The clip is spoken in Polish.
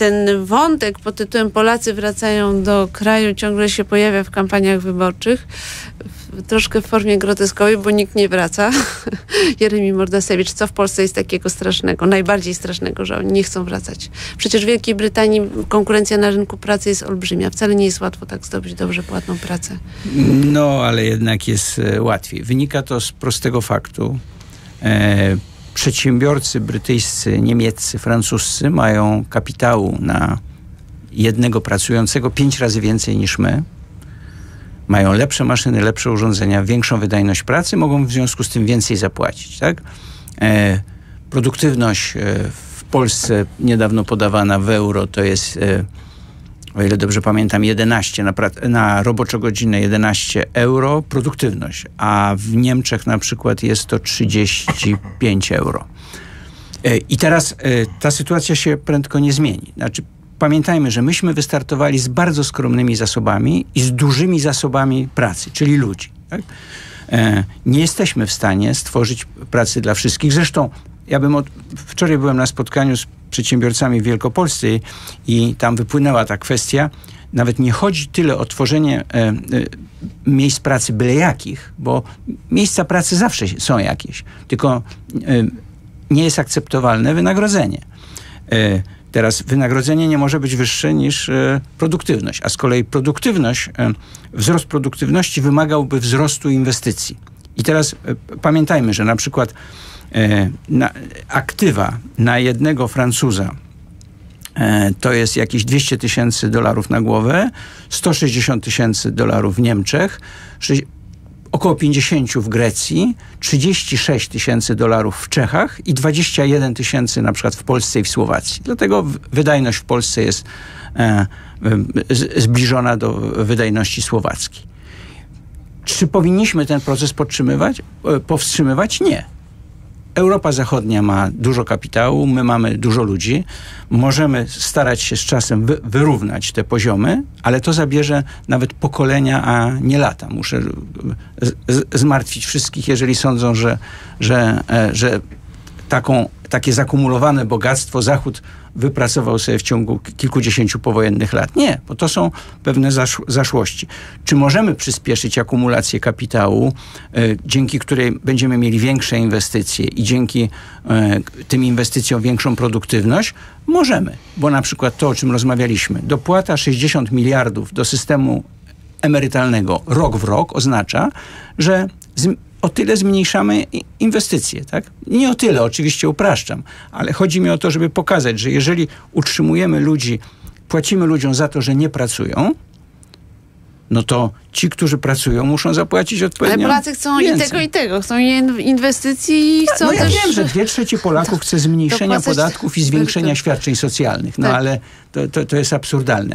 ten wątek pod tytułem Polacy wracają do kraju ciągle się pojawia w kampaniach wyborczych troszkę w formie groteskowej, bo nikt nie wraca. Jeremi Mordasewicz, co w Polsce jest takiego strasznego, najbardziej strasznego, że oni nie chcą wracać. Przecież w Wielkiej Brytanii konkurencja na rynku pracy jest olbrzymia. Wcale nie jest łatwo tak zdobyć dobrze płatną pracę. No, ale jednak jest e, łatwiej. Wynika to z prostego faktu. E, przedsiębiorcy brytyjscy, niemieccy, francuscy mają kapitału na jednego pracującego pięć razy więcej niż my mają lepsze maszyny, lepsze urządzenia, większą wydajność pracy, mogą w związku z tym więcej zapłacić. Tak? E, produktywność e, w Polsce niedawno podawana w euro to jest, e, o ile dobrze pamiętam, 11 na, na roboczo-godzinę 11 euro produktywność, a w Niemczech na przykład jest to 35 euro. E, I teraz e, ta sytuacja się prędko nie zmieni. Znaczy, pamiętajmy, że myśmy wystartowali z bardzo skromnymi zasobami i z dużymi zasobami pracy, czyli ludzi. Tak? E, nie jesteśmy w stanie stworzyć pracy dla wszystkich. Zresztą ja bym od, wczoraj byłem na spotkaniu z przedsiębiorcami w Wielkopolsce i tam wypłynęła ta kwestia. Nawet nie chodzi tyle o tworzenie e, e, miejsc pracy byle jakich, bo miejsca pracy zawsze są jakieś, tylko e, nie jest akceptowalne wynagrodzenie. E, Teraz wynagrodzenie nie może być wyższe niż e, produktywność, a z kolei produktywność, e, wzrost produktywności wymagałby wzrostu inwestycji. I teraz pamiętajmy, że na przykład na, aktywa na jednego Francuza to jest jakieś 200 tysięcy dolarów na głowę, 160 tysięcy dolarów w Niemczech, około 50 w Grecji, 36 tysięcy dolarów w Czechach i 21 tysięcy na przykład w Polsce i w Słowacji. Dlatego wydajność w Polsce jest e, zbliżona do wydajności słowackiej. Czy powinniśmy ten proces podtrzymywać, e, powstrzymywać? Nie. Europa Zachodnia ma dużo kapitału, my mamy dużo ludzi. Możemy starać się z czasem wy, wyrównać te poziomy, ale to zabierze nawet pokolenia, a nie lata. Muszę zmartwić wszystkich, jeżeli sądzą, że, że, e, że taką, takie zakumulowane bogactwo Zachód wypracował sobie w ciągu kilkudziesięciu powojennych lat. Nie, bo to są pewne zasz zaszłości. Czy możemy przyspieszyć akumulację kapitału, y, dzięki której będziemy mieli większe inwestycje i dzięki y, tym inwestycjom większą produktywność? Możemy, bo na przykład to, o czym rozmawialiśmy, dopłata 60 miliardów do systemu emerytalnego rok w rok oznacza, że o tyle zmniejszamy inwestycje. Tak? Nie o tyle, oczywiście upraszczam, ale chodzi mi o to, żeby pokazać, że jeżeli utrzymujemy ludzi, płacimy ludziom za to, że nie pracują, no to ci, którzy pracują, muszą zapłacić odpowiednio Ale Polacy chcą więcej. i tego, i tego. Chcą inwestycji i chcą no, no ja też... wiem, że dwie trzecie Polaków chce zmniejszenia podatków i zwiększenia świadczeń socjalnych. No tak. ale to, to, to jest absurdalne.